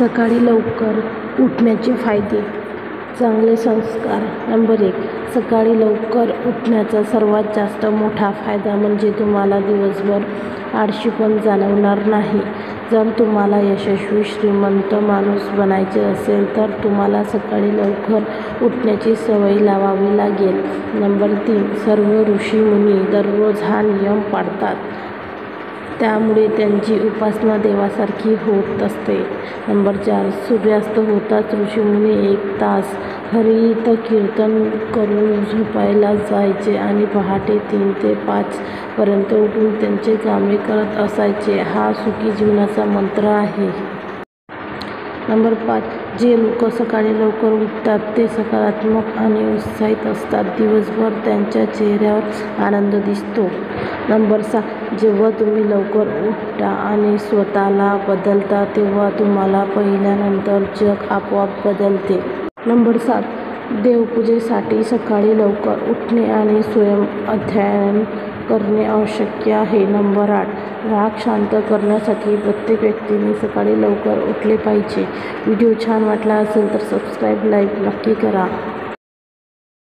सकाळी लवकर उठण्याचे फायदे. चांगले संस्कार. नंबर एक सकाळी लवकर उठण्याचा सर्वात जास्त मोठा फायदा म्हणजे तुम्हाला दिवसभर आळशीपण जाणवणार नाही. जर तुम्हाला यशस्वी श्रीमंत माणूस बनायचे असेल तर तुम्हाला सकाळी लवकर उठण्याची सवय लावावी लागेल. नंबर तीन सर्व ऋषीमुनी दररोज हा नियम पाळतात. त्यामुळे त्यांची उपासना देवासारखी होत असते. नंबर चार सूर्यास्त होताच ऋषीमुनी एक तास हरित कीर्तन करून झोपायला जायचे आणि पहाटे तीन ते पाचपर्यंत उठून त्यांचे कामे करत असायचे. हा सुखी जीवनाचा मंत्र आहे. नंबर पाच जे लोक सकाळी लवकर उठतात ते सकारात्मक आणि उत्साहित असतात. दिवसभर त्यांच्या चेहऱ्यावर आनंद दिसतो. नंबर सहा. जेव्हा तुम्ही लवकर उठता आणि स्वतःला बदलता तेव्हा तुम्हाला पाहिल्यानंतर जग आपोआप बदलते. नंबर सात. देवपूजेसाठी सकाळी लवकर उठणे आणि स्वयं अध्ययन करणे आवश्यक आहे. नंबर आठ. राग शांत करण्यासाठी प्रत्येक व्यक्तीने सकाळी लवकर उठले पाहिजे. व्हिडिओ छान वाटला असेल तर सबस्क्राईब लाईक नक्की करा.